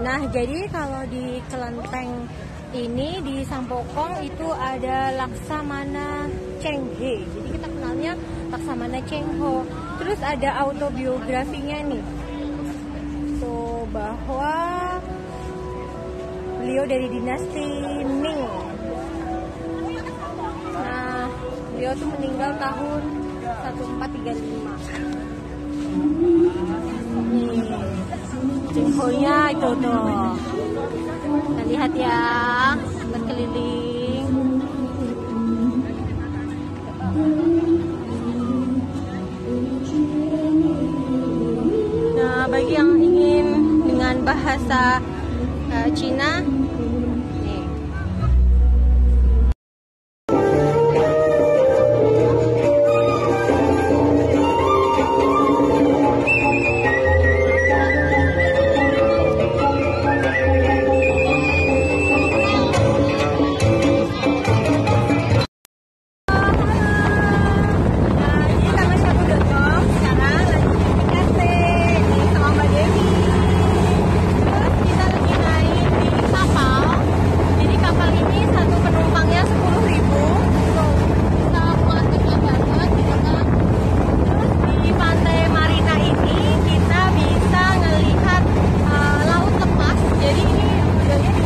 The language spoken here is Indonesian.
Nah, jadi kalau di kelenteng ini di Sampokong itu ada Laksamana Chenghe. Jadi kita kenalnya Laksamana Chengho. Terus ada autobiografinya nih. So, bahwa beliau dari dinasti Ming. Nah, beliau tuh meninggal tahun 1435. Chengho-nya itu tuh. Kita lihat ya, berkeliling. Nah, bagi yang ingin dengan bahasa uh, Cina Thank you.